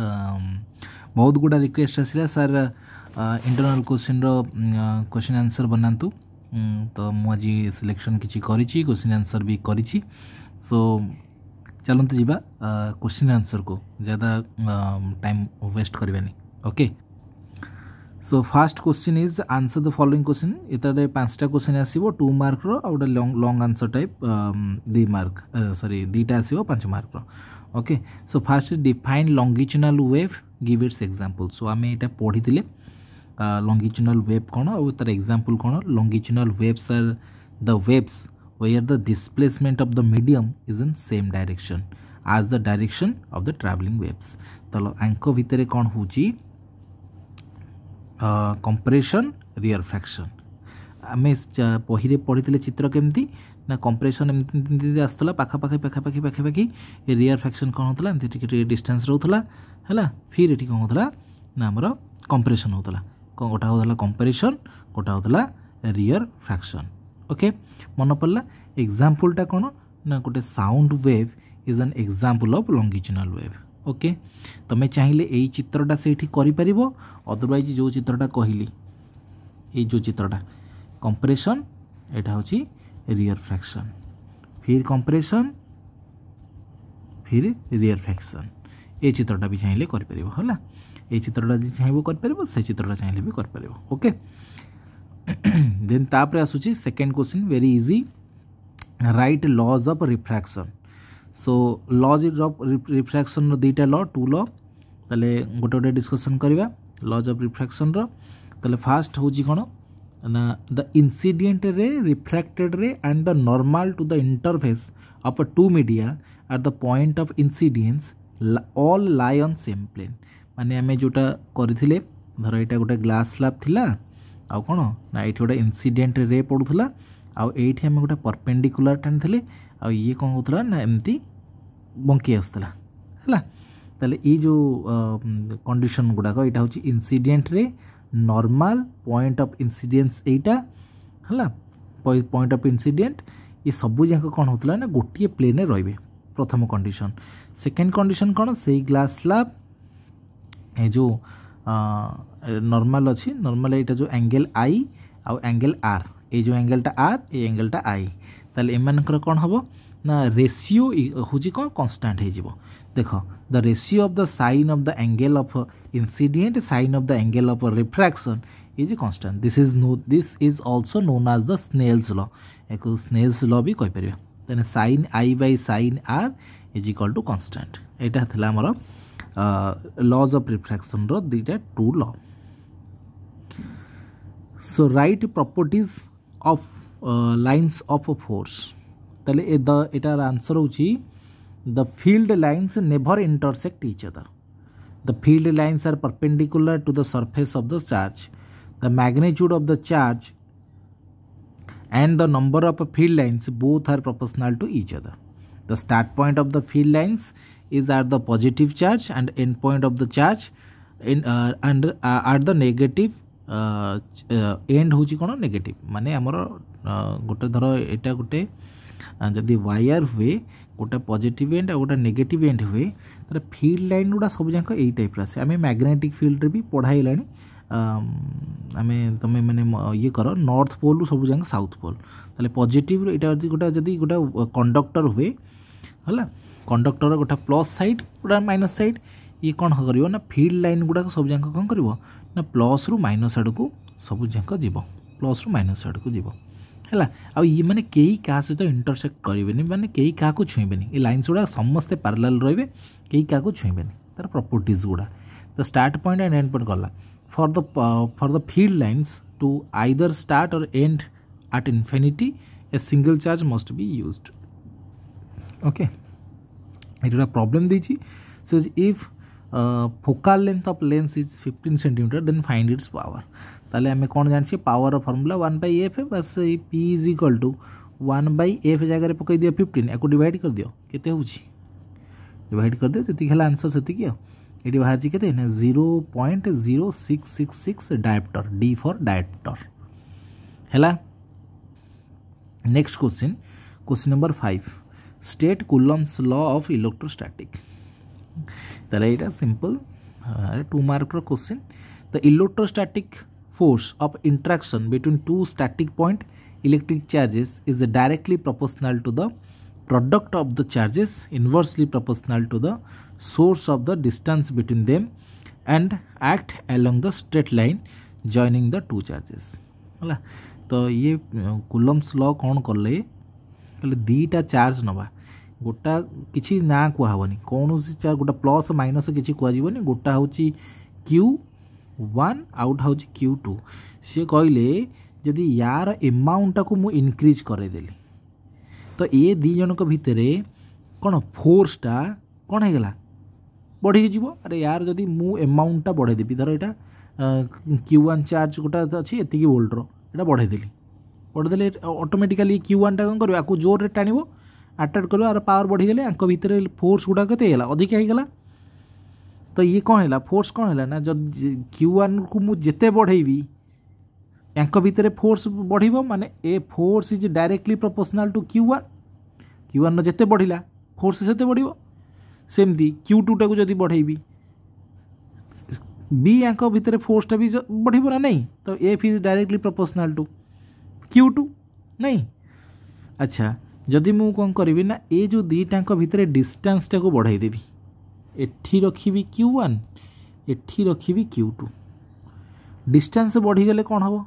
ବହୁତ ଗୁଡ଼ା ରିକ୍ୱେଷ୍ଟ ଆସିଲା ସାର୍ ଇଣ୍ଟରନାଲ୍ କୋଶ୍ଚିନ୍ର କୋଶ୍ଚିନ୍ ଆନ୍ସର୍ ବନାନ୍ତୁ ତ ମୁଁ ଆଜି ସିଲେକ୍ସନ୍ କିଛି କରିଛି କୋଶ୍ଚିନ୍ ଆନ୍ସର୍ ବି କରିଛି ସୋ ଚାଲନ୍ତୁ ଯିବା କୋଶ୍ଚିନ୍ ଆନ୍ସର୍କୁ ज़्यादा टाइम वेस्ट କରିବାନି okay so first question is answer the following question ଏଥିରେ ପାଞ୍ଚଟା କୋଶ୍ଚିନ୍ ଆସିବ ଟୁ ମାର୍କର ଆଉ ଗୋଟେ ଲଙ୍ଗ୍ ଲଙ୍ଗ୍ ଆନ୍ସର୍ ଟାଇପ୍ ଦୁଇ ମାର୍କ ସରି ଦୁଇଟା ଆସିବ ପାଞ୍ଚ ମାର୍କର okay so first define longitudinal wave give its example so ame eta padhidile uh, longitudinal wave kon au tar example kon longitudinal waves are the waves where the displacement of the medium is in same direction as the direction of the traveling waves talo anko bhitare kon hochi compression rear fraction ଆମେ ବହିରେ ପଢ଼ିଥିଲେ ଚିତ୍ର କେମିତି ନା compression ଏମିତି ଆସୁଥିଲା ପାଖାପାଖି ପାଖାପାଖି ପାଖାପାଖି ରିୟର୍ ଫ୍ୟାକ୍ସନ୍ କ'ଣ ହେଉଥିଲା ଏମିତି ଟିକେ ଟିକେ ଡିଷ୍ଟାନ୍ସ ରହୁଥିଲା ହେଲା ଫିର୍ ଏଠି କ'ଣ ହେଉଥିଲା ନା ଆମର କମ୍ପ୍ରେସନ୍ ହେଉଥିଲା କ'ଣ ଗୋଟା ହେଉଥିଲା କମ୍ପାରିସନ୍ ଗୋଟା ହେଉଥିଲା ରିୟର୍ ଫ୍ରାକ୍ସନ୍ ଓକେ ମନେ ପଡ଼ିଲା ଏକ୍ଜାମ୍ପଲ୍ଟା କ'ଣ ନା ଗୋଟେ sound wave is an example of longitudinal wave okay ତୁମେ ଚାହିଁଲେ ଏଇ ଚିତ୍ରଟା ସେଇଠି କରିପାରିବ ଅଦରୱାଇଜ୍ ଯେଉଁ ଚିତ୍ରଟା କହିଲି ଏଇ ଯେଉଁ ଚିତ୍ରଟା कंप्रेशन यहाँ हूँ रियर फ्रैक्शन फिर कंप्रेशन फिर रियर फ्रैक्शन ये चित्रटा भी चाहिए करपर ये चित्रटा जी चाहिए करपर से चित्रटा चाहिए भी करके ओके देन तापर आसूँ second question very easy right laws of refraction so laws of refraction रुईटा ल टू ल गोटे गोटे डिस्कसन करवा लज अफ रिफ्राक्शन रे फास्ट हूँ कौन ना the incident ray refracted ray and the normal to the interface of a two media at the point of incidence all lie on same plane माने आम जोटा करते धर ये गोटे ग्लास स्लाब थिला आउ कौन ना ये गोटे इनसीडेट रे पड़ूला आठ आम गोटे परपेडिकुला टाणी आए कौन होता ना एमती बंकी आसाला है ये जो कंडीशन गुड़ाक यहाँ हूँ इनसीडेट रे নর্মাল পয়েন্ট অফ ইনসিডেন্স এইটা ହେଲା ପଏଣ୍ଟ ଅଫ୍ ଇନସିଡେଣ୍ଟ ଏ ସବୁ ଯାକ କ'ଣ ହେଉଥିଲା ନା ଗୋଟିଏ ପ୍ଲେନ୍ରେ ରହିବେ ପ୍ରଥମ କଣ୍ଡିସନ୍ ସେକେଣ୍ଡ କଣ୍ଡିସନ୍ କ'ଣ ସେଇ ଗ୍ଲାସ୍ ସ୍ଲାବ୍ ଏ ଯେଉଁ ନର୍ମାଲ୍ ଅଛି ନର୍ମାଲ୍ ଏଇଟା ଯେଉଁ ଆଙ୍ଗେଲ୍ ଆଇ ଆଉ ଆଙ୍ଗେଲ୍ ଆର୍ ଏଇ ଯେଉଁ ଆଙ୍ଗେଲ୍ଟା ଆର୍ ଏଇ ଆଙ୍ଗେଲ୍ଟା ଆଇ ତାହେଲେ ଏମାନଙ୍କର କ'ଣ ହେବ ନା ରେସିଓ ହେଉଛି କ'ଣ କନଷ୍ଟାଣ୍ଟ ହେଇଯିବ ଦେଖ the ratio of the sine of the angle of incident sine of the angle of refraction is constant this is no this is also known as the Snell's law ଏହାକୁ Snell's law ବି କହିପାରିବା ତାହେଲେ sine I by sine R is equal to constant ଏଇଟା ଥିଲା ଆମର laws of ରିଫ୍ରାକ୍ସନ୍ର ଦୁଇଟା two law so write properties of uh, lines of a force তাহলে এটার আনসর হচ্ছে the field lines never intersect each other the field lines are perpendicular to the surface of the charge the magnitude of the charge and the number of field lines both are proportional to each other. The start point of the field lines is at the positive charge and end point of the charge in uh, and uh, at the negative uh, uh, end হচ্ছে কোন negative মানে আমার গোটে ধর এটা গোটে ଯଦି wire ହୁଏ গোটা পজিটিভ এন্ড আর গোটা নেগেটিভ এন্ড হুয়ে তার ফিল্ড লাইন গুড়া সব যাক এই টাইপর আসে আমি ম্যাগনেটিক ফিল্ডরে বি পড়াইলে আমি তুমি মানে ইয়ে কর নর্থ পোল সব যাক সাউথ পোল তাহলে পজিটিভ এটা গোটা যদি গোটা কন্ডক্টর হুয়ে হলা কন্ডক্টর গোটা প্লস সাইড গোটা মাইনস সাইড ইয়ে কণ করব না ফিল্ড লাইন গুড়া সব যাক কণ করব না প্লস রু মাইনস আড়ক সব যাক যাব প্লস রু মাইনস আড়ক যাব है मैंने कई क्या सहित इंटरसेक्ट करेंगे मैंने कई क्या छुईबे ये लाइनस गुड़ा समस्ते पारालाल रे क्या छुईबे तार प्रपर्ट गुड़ा तो start point and end point गला for the for the field lines to either start or end at infinity a single charge must be used okay ये problem the focal length of lens is fifteen centimetre then find its power ताले आम कौन जानी power formula one by F बस P is equal to one by F जगह पक fifteen या divide कर दियो के डिवाइड कर दिव जी आंसर से ये बाहर के zero point zero six six six dioptre D for dioptre है next question question number five state Coulomb's law of इलेक्ट्रोस्टाटिका simple two mark question तो electrostatic force of interaction between two static point electric charges is directly proportional to the product of the charges inversely proportional to the source of the distance between them and act along the straight line joining the two charges ହେଲା ତ ଇଏ କୁଲମ୍ସ ଲ କ'ଣ କଲେ କହିଲେ ଦୁଇଟା charge ନେବା ଗୋଟା କିଛି ନାଁ କୁହାହେବନି କୌଣସି ଚାର୍ଜ ଗୋଟେ ପ୍ଲସ୍ ମାଇନସ୍ କିଛି କୁହାଯିବନି ଗୋଟା ହେଉଛି କ୍ୟୁ ୱାନ୍ ଆଉଟ୍ ହେଉଛି କ୍ୟୁ ଟୁ ସିଏ କହିଲେ ଯଦି ୟାର ଏମାଉଣ୍ଟଟାକୁ ମୁଁ ଇନକ୍ରିଜ୍ କରେଇଦେଲି ତ ଏ ଦୁଇ ଜଣଙ୍କ ଭିତରେ କ'ଣ ଫୋର୍ସଟା କ'ଣ ହେଇଗଲା ବଢ଼ିକି ଯିବ ଆରେ ୟାର ଯଦି ମୁଁ ଏମାଉଣ୍ଟଟା ବଢ଼େଇ ଦେବି ଧର ଏଇଟା କ୍ୟୁ ୱାନ୍ ଚାର୍ଜ ଗୋଟେ ଅଛି ଏତିକି ଭୋଲ୍ଟର ଏଇଟା ବଢ଼େଇ ଦେଲି ବଢ଼େଇ ଦେଲେ ଅଟୋମେଟିକାଲି କ୍ୟୁ ୱାନ୍ଟା କ'ଣ କରିବ ଆକୁ ଜୋରରେ ଟାଣିବ ଆଟ୍ରାକ୍ଟ କରିବ ଆର ପାୱାର ବଢ଼ିଗଲେ ଆଙ୍କ ଭିତରେ ଫୋର୍ସ ଗୁଡ଼ାକ କେତେ ହେଇଗଲା ଅଧିକା ହେଇଗଲା ତ ଇଏ କ'ଣ ହେଲା ଫୋର୍ସ କ'ଣ ହେଲା ନା ଯଦି କ୍ୟୁ ୱାନ୍କୁ ମୁଁ ଯେତେ ବଢ଼େଇବି ୟାଙ୍କ ଭିତରେ ଫୋର୍ସ ବଢ଼ିବ ମାନେ ଏ force is directly proportional to Q one Q ୱାନ୍ର ଯେତେ ବଢ଼ିଲା ଫୋର୍ସ ସେତେ ବଢ଼ିବ ସେମିତି କ୍ୟୁ ଟୁଟାକୁ ଯଦି ବଢ଼େଇବି ବି ୟାଙ୍କ ଭିତରେ ଫୋର୍ସଟା ବି ବଢ଼ିବ ନା ନାହିଁ ତ F is directly proportional to Q two ନାହିଁ ଆଚ୍ଛା ଯଦି ମୁଁ କ'ଣ କରିବି ନା ଏ ଯେଉଁ ଦୁଇଟାଙ୍କ ଭିତରେ ଡିଷ୍ଟାନ୍ସଟାକୁ ବଢ଼ାଇ ଦେବି एटी रखी क्यू ओन एटी रखी क्यू टू डिस्टास् बढ़ीगले कौन हम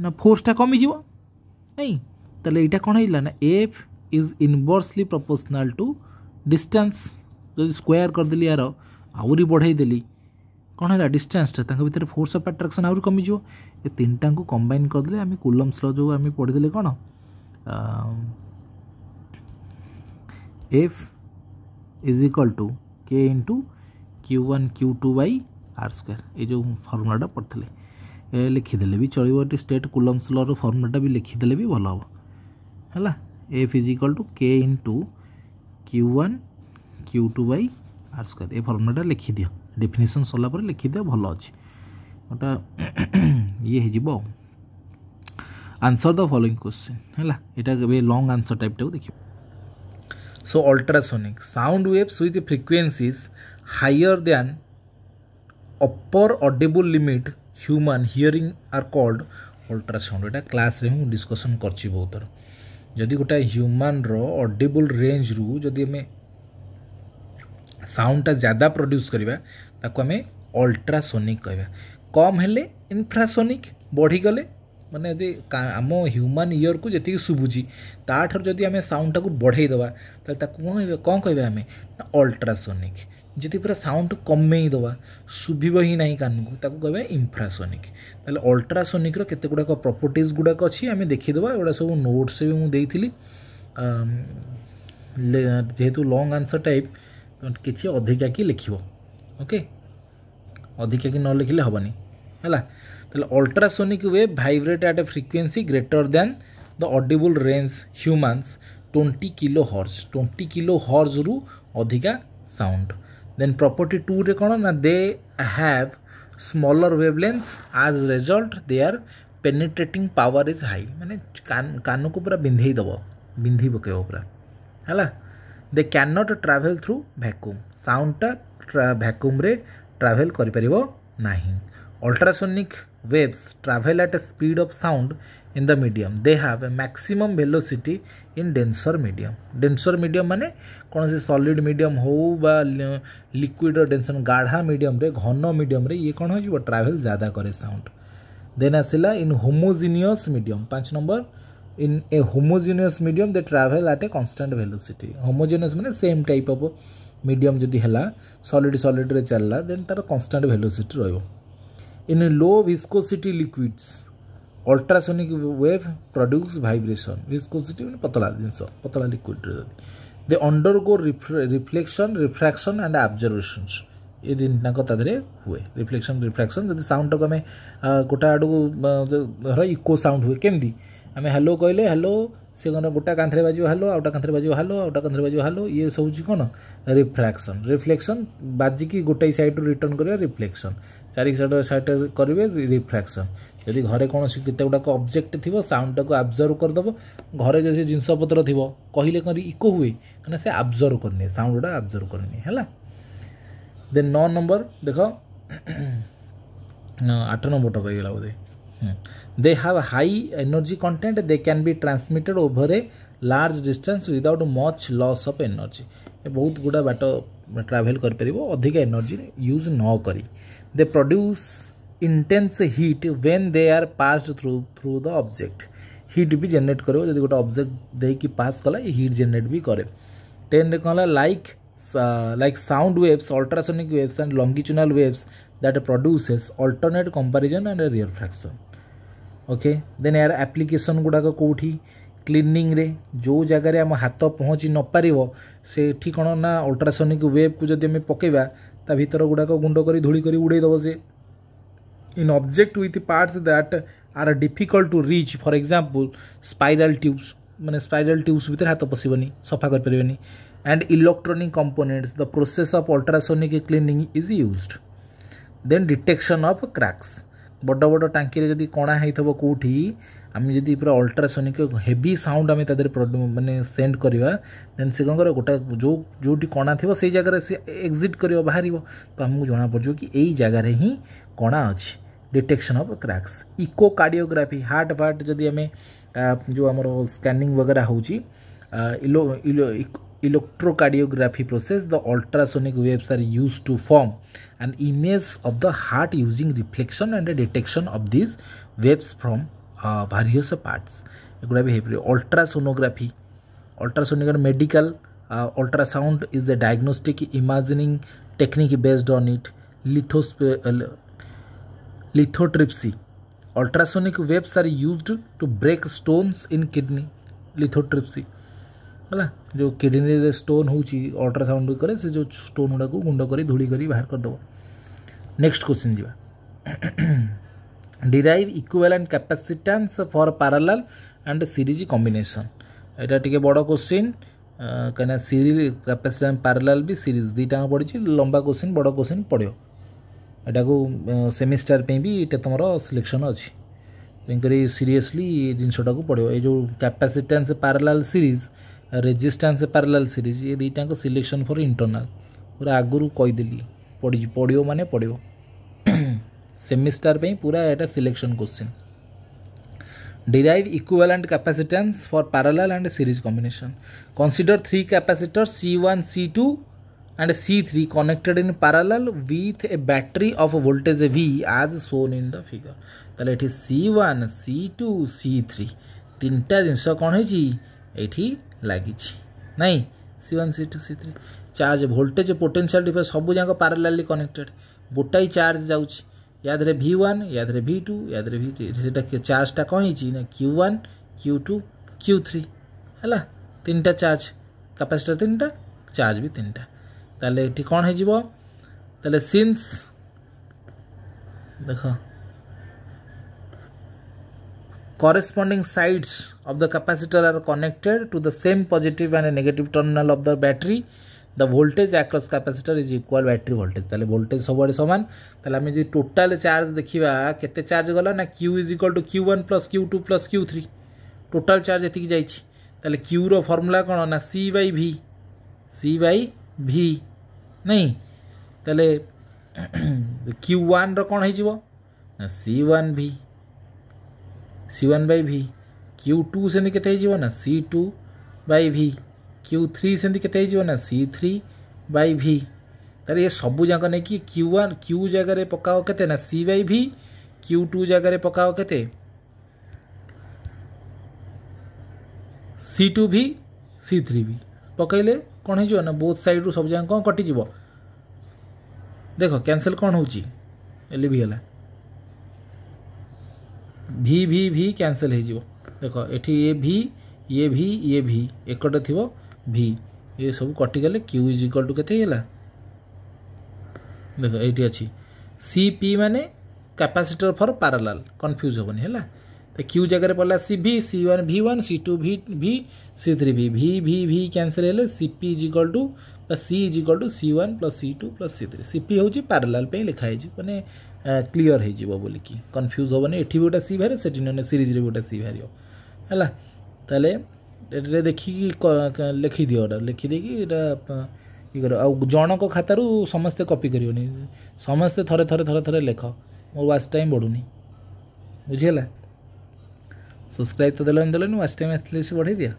ना फोर्सटा कमिज नहीं तेल कौन है ना F is inversely proportional to distance जो स्क्वायर कर करदेली यार आहरी बढ़ेदेली कौन है डिस्टास्टा भितर फोर्स अफ आट्राक्शन आहुरी कमिज ये तीन टा कंबाइन करदे आम कुलम स्लो जो आम पढ़ी कौन F is equal to K into Q one Q two by R square ये जो फर्मुलाटा पढ़ते लिखिदे भी चलो स्टेट कुलम्स लर फर्मूलाटा भी लिखिदे भी भल हम है a physical to K into Q one Q two by R square ये फर्मुलाटा लिखिदि डेफिनेसन सरला लिखिदे भल अच्छे गोटा ये हो आंसर द फलोइंग क्वेश्चन है ये लंग आंसर टाइप टाइम देखिए so ultrasonic sound waves with frequencies higher than upper audible limit human hearing are called ultrasound यहाँ क्लास डिस्कसन कर जदि गोटे ह्यूमान रडेबुल रेज रु जदि आम साउंडटा ज्यादा प्रड्यूस करवाक आम अल्ट्रासोनिक कह कम हेले इनफ्रासोनिक बढ़ीगले मानने आम ह्यूमान इयर को जीत सुबुची ताठर जदि आम साउंडटा को बढ़ेद कौन कह अल्ट्रासोनिक जी पूरा साउंड कमेद शुभव ही ना कान को कह इंफ्रासोनिक अल्ट्रासोनिक्र के गुड़ाक प्रपर्ट गुड़ाक अच्छी आम देखीद एगुड़ा सब नोट्स भी मुझे जेहेतु लंग आंसर टाइप किसी अधिका कि लिखे ओके अधिका कि न लिखिले हेनी ହେଲା ତାହେଲେ ultrasonic wave vibrate at a frequency greater than the audible range humans twenty kilo hertz twenty kilo ହର୍ଜରୁ ଅଧିକା ସାଉଣ୍ଡ ଦେନ୍ ପ୍ରପର୍ଟି ଟୁରେ କ'ଣ ନା they have smaller wave length as result they are penetrating power is high ମାନେ କାନକୁ ପୁରା ବିନ୍ଧେଇ ଦେବ ବିନ୍ଧି ପକାଇବ ପୁରା ହେଲା they can not travel through vacuum ସାଉଣ୍ଡଟା ଭ୍ୟାକୁମ୍ରେ ଟ୍ରାଭେଲ୍ କରିପାରିବ ନାହିଁ ultrasonic waves travel at a speed of sound in the medium they have a maximum velocity in denser medium denser medium माने कौन से solid medium हो बा liquid और denser गाढ़ा medium रे घन medium रे ये कौन हो जीव travel ज़्यादा करे sound then आसला in homogeneous medium पाँच number in a homogeneous medium they travel at a constant velocity homogeneous माने same type of medium जदि है solid solid रे चलला then तार constant velocity रहियो in a low viscosity liquids ultrasonic wave produce vibration viscosity মানে পাতলা জিনিস পাতলা লিকুইড রে যদি they undergo reflection refraction and observations ଏ ଦିନଟା ତାଦେହରେ ହୁଏ ରିଫ୍ଲେକ୍ସନ୍ ରିଫ୍ରାକ୍ସନ୍ ଯଦି ସାଉଣ୍ଡଟାକୁ ଆମେ ଗୋଟା ଆଡ଼କୁ ଧର ଇକୋ ସାଉଣ୍ଡ ହୁଏ କେମିତି ଆମେ ହ୍ୟାଲୋ କହିଲେ ହ୍ୟାଲୋ ସେ କ'ଣ ଗୋଟା କାନ୍ଥରେ ବାଜିବ ହାଲୋ ଆଉଟା କାନ୍ଥରେ ବାଜିବ ହାଲୋ ଆଉଟା କାନ୍ଥରେ ବାଜିବ ହାଲୋ ଇଏ ସବୁ ହେଉଛି କ'ଣ ରିଫ୍ରାକ୍ସନ୍ ରିଫ୍ଲେକ୍ସନ୍ ବାଜିକି ଗୋଟାଏ ସାଇଡ଼୍ରୁ ରିଟର୍ଣ୍ଣ କରିବା ରିଫ୍ଲେକ୍ସନ୍ ଚାରି ସାଇଡ଼ ସାଇଡ଼ କରିବେ ରିଫ୍ରାକ୍ସନ୍ ଯଦି ଘରେ କୌଣସି କେତେ ଗୁଡ଼ାକ ଅବଜେକ୍ଟ ଥିବ ସାଉଣ୍ଡଟାକୁ ଆବଜର୍ଭ କରିଦେବ ଘରେ ଯଦି ଜିନିଷପତ୍ର ଥିବ କହିଲେ କ'ଣ ଇକୋ ହୁଏ କାରଣ ସେ ଆବଜର୍ଭ କରିନି ସାଉଣ୍ଡଟା ଆବଜର୍ଭ କରିନି ହେଲା ଦେନ୍ ନଅ ନମ୍ବର ଦେଖ ଆଠ ନମ୍ବରଟା ରହିଗଲା ବୋଧେ they have high energy content they can be transmitted over a large distance without much loss of energy ବହୁତ ଗୁଡ଼ା ବାଟ ଟ୍ରାଭେଲ୍ କରିପାରିବ ଅଧିକା ଏନର୍ଜି ୟୁଜ୍ ନ କରି they produce intense heat when they are passed through through the object heat B generate କରିବ ଯଦି ଗୋଟେ ଅବଜେକ୍ଟ ଦେଇକି ପାସ୍ କଲା ଏ ହିଟ୍ ଜେନେରେଟ୍ ବି କରେ ଟେନ୍ରେ କ'ଣ ହେଲା like like sound waves, ultrasonic waves, and longitudinal waves that produces alternate comparison and rear fraction. Okay then ଏହାର ଆପ୍ଲିକେସନ୍ ଗୁଡ଼ାକ କେଉଁଠି କ୍ଲିନିଂରେ ଯେଉଁ ଜାଗାରେ ଆମ ହାତ ପହଞ୍ଚି ନପାରିବ ସେଠି କ'ଣ ନା ଅଲ୍ଟ୍ରାସୋନିକ୍ ୱେଭ୍କୁ ଯଦି ଆମେ ପକାଇବା ତା ଭିତର ଗୁଡ଼ାକ ଗୁଣ୍ଡ କରି ଧୂଳି କରି ଉଡ଼େଇ ଦେବ ସେ in object with parts that are difficult to reach for example spiral tubes ମାନେ ସ୍ପାଇରାଲ୍ ଟ୍ୟୁବ୍ସ ଭିତରେ ହାତ ପଶିବନି ସଫା କରିପାରିବେନି and electronic components the process of ultrasonic cleaning is used then detection of cracks बड़ बड़ टांगी कणाही थो कौटी आम जी पूरा अल्ट्रासोनिक हेवी साउंड आम तेरे मैंने सेंड करवा देन से कौन गोटे जो जो कणा थी से जगह से एक्जिट कर बाहर तो आमको जना पड़ो कि यही जगार ही कणा अच्छे detection of cracks echocardiography heart fart जदि आम जो आम स्कानिंग वगैरह हो electrocardiography process the ultrasonic waves are used to form an image of the heart using reflection and the detection of these waves from uh, various parts एगुड़ा भी ultrasonography ultrasonic medical ultrasound is the diagnostic imagining technique based on it लिथोस्पे lithotripsy ultrasonic waves are used to break stones in kidney lithotripsy ହେଲା ଯେଉଁ କିଡ଼ନୀରେ stone ହେଉଛି ultrasound କରେ ସେ ଯେଉଁ stone ଗୁଡ଼ାକୁ ଗୁଣ୍ଡ କରି ଧୂଳି କରି ବାହାର କରିଦେବ ନେକ୍ସଟ କ୍ୱେଶ୍ଚିନ୍ ଯିବା derive equivalent capacitance for parallel and series combination ଏଇଟା ଟିକେ ବଡ଼ କ୍ୱେଶ୍ଚିନ୍ କାହିଁକିନା ସିରିଜ୍ କ୍ୟାପାସିଟାନ୍ସ ପାରାଲାଲ୍ ବି ସିରିଜ୍ ଦୁଇଟାଙ୍କ ପଡ଼ିଛି ଲମ୍ବା କ୍ୱେଶ୍ଚିନ୍ ବଡ଼ କ୍ୱେଶ୍ଚିନ୍ ପଡ଼ିବ ଏଟାକୁ ସେମିଷ୍ଟାର ପାଇଁ ବି ଏଇଟା ତୁମର ସିଲେକ୍ସନ୍ ଅଛି ତେଣୁକରି ସିରିୟସଲି ଜିନିଷଟାକୁ ପଡ଼ିବ ଏଇ ଯେଉଁ capacitance parallel series resistance parallel series ଏ ଦୁଇଟାଙ୍କ ସିଲେକ୍ସନ୍ ଫର୍ ଇଣ୍ଟରନାଲ୍ ପୁରା ଆଗରୁ କହିଦେଲି ପଢ଼ି ପଢ଼ିବ ମାନେ ପଢ଼ିବ ସେମିଷ୍ଟାର ପାଇଁ ପୁରା ଏଇଟା selection question derive equivalent capacitance for parallel and series combination consider three capacitors c1 c2 and c3 connected in parallel with a battery of a voltage v as shown in the figure তাহলে এটি c1 c2 c3 তিনটা জিনিস কোন হইছি এটি लगी C one C two C three charge voltage potential सब जाक पारालाल कनेक्टेड गोटाए चार्ज जाऊँगी याद भि ओन या भि टू या भि थ्री से चार्जटा कहीं है ना Q one Q two Q three है चार्ज कैपासीटर तीन टा चार्ज भी तीन टा तो कौन हो देख corresponding sides of the capacitor are connected to the same positive and negative terminal of the battery the voltage across capacitor is equal battery voltage তাহলে voltage সবুড়ে সমান তাহলে আমি যদি টোটাল চার্জ দেখিবা কেতে চার্জ গলা না q is equal to q1 plus q2 plus q3 total charge এতিকি যাইছি তাহলে q র ফর্মুলা কোন না c by v c by v নাই তাহলে q1 র কোন হই যাব না c1 v C one by V Q two से C two by V Q three से सी थ्री बै भि तर ये सब जाक नहीं कि क्यू ओन क्यू जगह पकाओ के सी बै भि क्यू टू जगार पकाओ के सी टू भि सी थ्री भि पकड़े कौन हो बोथ सैड्रु सब जगह कौन कटिज देख कैनसल कौन होली भी है भी भी भी कैंसल हो देख ये ये भी ये भी ये भी एकटे थी भि ये सब कटिगले क्यू इज इक्वाल टू के देख ये अच्छी सी पी मैंने कैपासीटर फर पारालाल कन्फ्यूज हेनी है तो क्यू जगह पड़ा C V C one V one C two V V C three V V V V cancel हो CP is equal to C is equal to C one plus C two plus C three CP हूँ parallel लिखाई मैंने clear ହୋଇଯିବ ବୋଲିକି confuse ହେବନି ଏଠି ବି ଗୋଟେ C ବାହାରିବ ସେଠି ନହେଲେ ସିରିଜ୍ରେ ଗୋଟେ ସି ବାହାରିବ ହେଲା ତାହେଲେ ଏଠାରେ ଦେଖିକି ଲେଖିଦିଅ ଏଇଟା ଲେଖିଦେଇକି ଏଇଟା ଇଏ କର ଆଉ ଜଣଙ୍କ ଖାତାରୁ ସମସ୍ତେ କପି କରିବନି ସମସ୍ତେ ଥରେ ଥରେ ଥରେ ଥରେ ଲେଖ ମୋର ୱାଚ୍ ଟାଇମ୍ ବଢ଼ୁନି ବୁଝିହେଲା ସବସ୍କ୍ରାଇବ୍ ତ ଦେଲନି ଦେଲନି ୱାଚ୍ ଟାଇମ୍ ଆଥଲିଷ୍ଟ ବଢ଼େଇ ଦିଅ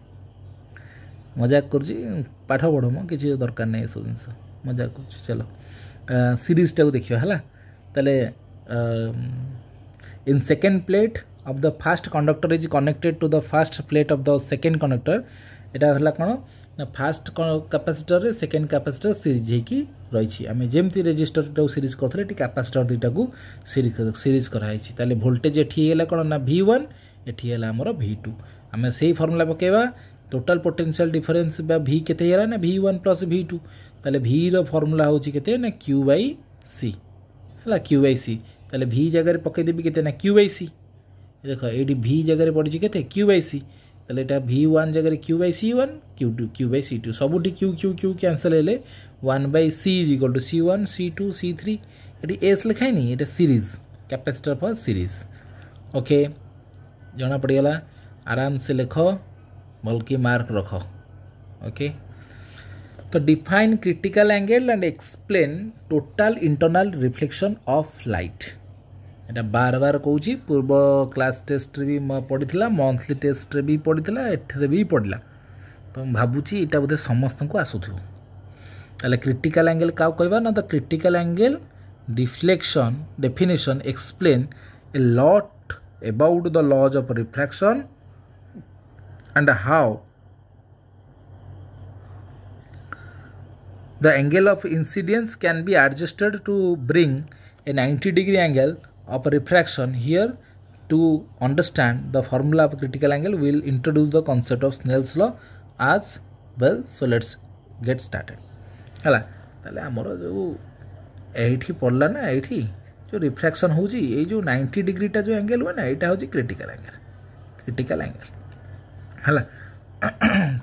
ମଜାକ କରୁଛି ପାଠ ପଢ଼ ମ କିଛି ଦରକାର ନାହିଁ ଏସବୁ ଜିନିଷ ମଜାକ କରୁଛି ଚାଲ ସିରିଜ୍ଟାକୁ ଦେଖିବା ହେଲା Tale, in second plate of the first conductor is connected to the first plate of the second conductor. এটা ହେଲା କ'ଣ ନା ଫାଷ୍ଟ କାପାସିଟରରେ ସେକେଣ୍ଡ କାପାସିଟର ସିରିଜ୍ ହେଇକି ରହିଛି ଆମେ ଯେମିତି ରେଜିଷ୍ଟରଟାକୁ ସିରିଜ୍ କରୁଥିଲେ ଏଠି କାପାସିଟର ଦୁଇଟାକୁ ସିରିଜ୍ କରାହେଇଛି ତାହେଲେ ଭୋଲ୍ଟେଜ୍ ଏଠି ହେଲା କ'ଣ ନା ଭି ୱାନ୍ ଏଠି ହେଲା ଆମର ଭି ଟୁ ଆମେ ସେଇ ଫର୍ମୁଲା ପକାଇବା ଟୋଟାଲ୍ ପୋଟେନ୍ସିଆଲ୍ ଡିଫରେନ୍ସ ବା ଭି କେତେ ହେଇଗଲା ନା V one plus V two ତାହେଲେ ଭିର ଫର୍ମୁଲା ହେଉଛି କେତେ ନା କ୍ୟୁ ବାଇ ସି ହେଲା କ୍ୟୁ ଆଇ ସି ତାହେଲେ ଭି ଜାଗାରେ ପକାଇଦେବି କେତେ ନା କ୍ୟୁ ଆଇ ସି ଦେଖ ଏଇଠି ଭି ଜାଗାରେ ପଡ଼ିଛି କେତେ କ୍ୟୁ ଆଇ ସି ତାହେଲେ ଏଇଟା ଭି ୱାନ୍ ଜାଗାରେ Q by C one Q two Q by C two ସବୁଠି କ୍ୟୁ କ୍ୟୁ କ୍ୟୁ କ୍ୟାନସଲ୍ ହେଲେ one by C is equal to C one C two C three ଏଠି S ଲେଖାଏନି ଏଇଟା series capacitor for series okay ଜଣା ପଡ଼ିଗଲା ଆରାମସେ ଲେଖ ଭଲକି ମାର୍କ ରଖ okay So define critical angle and explain total internal reflection of light. এটা বারবার কହୁଛି ପୂର୍ବ କ୍ଲାସ୍ ଟେଷ୍ଟରେ ବି ପଡ଼ିଥିଲା ମନ୍ଥଲି ଟେଷ୍ଟରେ ବି ପଡ଼ିଥିଲା ଏଠାରେ ବି ପଡ଼ିଲା ତ ମୁଁ ଭାବୁଛି ଏଇଟା ବୋଧେ ସମସ୍ତଙ୍କୁ ଆସୁଥିବ ତାହେଲେ କ୍ରିଟିକାଲ୍ ଆଙ୍ଗେଲ୍ କାହାକୁ କହିବା ନା the critical angle deflection definition explain a lot about the laws of refraction and how The angle of incidence can be adjusted to bring a 90 degree angle of refraction. Here to understand the formula of critical angle, we will introduce the concept of Snell's law as well. So let's get started. ହେଲା ତାହେଲେ ଆମର ଯେଉଁ ଏଇଠି ପଡ଼ିଲା ନା ଏଇଠି ଯେଉଁ refraction ହେଉଛି ଏଇ ଯେଉଁ ନାଇଣ୍ଟି ଡିଗ୍ରୀଟା ଯେଉଁ ଆଙ୍ଗେଲ୍ ହୁଏ ନା ଏଇଟା ହେଉଛି କ୍ରିଟିକାଲ୍ ଆଙ୍ଗେଲ୍ କ୍ରିଟିକାଲ୍ ଆଙ୍ଗେଲ୍ ହେଲା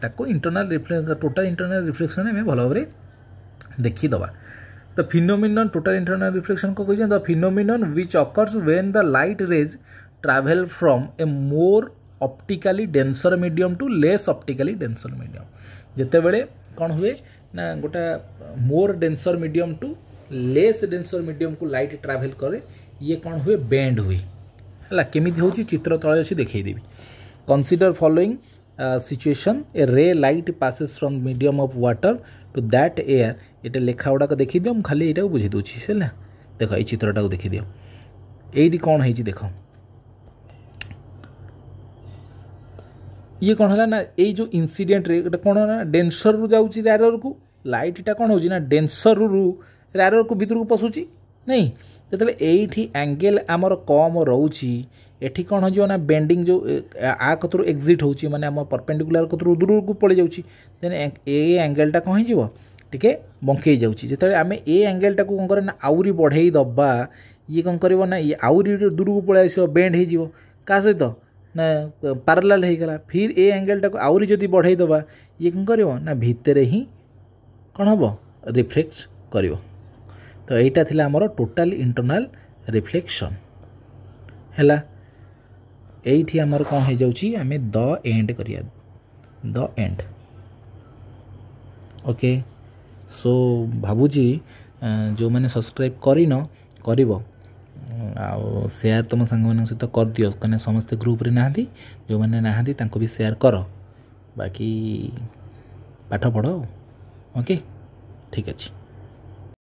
ତାକୁ ଇଣ୍ଟରନାଲ୍ ରିଫ୍ଲେ ଟୋଟାଲ୍ ଇଣ୍ଟରନାଲ୍ ରିଫ୍ଲେକ୍ସନ୍ ଆମେ ଭଲ ଭାବରେ देखीद the phenomenon total internal reflection को कहते हैं the phenomenon which occurs when the light rays travel from a more optically denser medium to less optically denser medium जितेबले कौन हुए ना गोटे more denser medium to less denser medium को light travel कै ये कौन हुए बैंड हुए है केमी हो चित्र तले अच्छी देखेदेवि consider following situation a ray light passes from medium of water to that air এটা লেখা গুড়াক দেখিদিও মু খালি এটাও বুঝি দেছি সেলা দেখ এই চিত্রটাও দেখিদিও এইটি কম হয়েছি দেখ ইয়ে কম হল না এই যে ইনসিডেন্টরে এটা কম না ডেনসর যাচ্ছি র্যারর কু লাইটটা কম হচ্ছে না ডেনসর রু র্যারর কু ভিতরক পশুছি ନାଇଁ ଯେତେବେଳେ ଏଇଠି ଆଙ୍ଗେଲ୍ ଆମର କମ୍ ରହୁଛି ଏଠି କ'ଣ ହେଇଯିବ ନା ବେଣ୍ଡିଂ ଯେଉଁ ଆ କତରୁ ଏକ୍ଜିଟ୍ ହେଉଛି ମାନେ ଆମ ପରପେଣ୍ଡିକୁଲାର କତରୁ ଦୂରକୁ ପଳାଇଯାଉଛି ଦେନ୍ ଏ ଆଙ୍ଗେଲ୍ଟା କ'ଣ ହେଇଯିବ ଟିକେ ବଙ୍କେଇ ଯାଉଛି ଯେତେବେଳେ ଆମେ ଏ ଆଙ୍ଗେଲ୍ଟାକୁ କ'ଣ କରିବା ନା ଆହୁରି ବଢ଼େଇ ଦେବା ଇଏ କ'ଣ କରିବ ନା ଇଏ ଆହୁରି ଦୂରକୁ ପଳାଇ ଆସିବ ବେଣ୍ଡ ହେଇଯିବ କାହା ସହିତ ନା ପାରାଲାଲ ହେଇଗଲା ଫିର୍ ଏ ଆଙ୍ଗେଲ୍ଟାକୁ ଆହୁରି ଯଦି ବଢ଼େଇ ଦେବା ଇଏ କ'ଣ କରିବ ନା ଭିତରେ ହିଁ କ'ଣ ହେବ ରିଫ୍ଲେକ୍ଟ କରିବ ତ ଏଇଟା ଥିଲା ଆମର ଟୋଟାଲ ଇଣ୍ଟରନାଲ୍ ରିଫ୍ଲେକ୍ସନ୍ ହେଲା ଏଇଠି ଆମର କ'ଣ ହେଇଯାଉଛି ଆମେ ଦ ଏଣ୍ଡ କରିବା ଦ ଏଣ୍ଡ ଓକେ ସୋ ଭାବୁଛି ଯେଉଁମାନେ ସବସ୍କ୍ରାଇବ୍ କରିନ କରିବ ଆଉ ସେୟାର ତୁମ ସାଙ୍ଗମାନଙ୍କ ସହିତ କରିଦିଅ କାହିଁକିନା ସମସ୍ତେ ଗ୍ରୁପ୍ରେ ନାହାନ୍ତି ଯେଉଁମାନେ ନାହାନ୍ତି ତାଙ୍କୁ ବି ସେୟାର କର ବାକି ପାଠ ପଢ଼ ଓକେ ଠିକ୍ ଅଛି